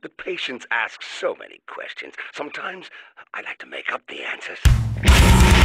The patients ask so many questions. Sometimes I like to make up the answers.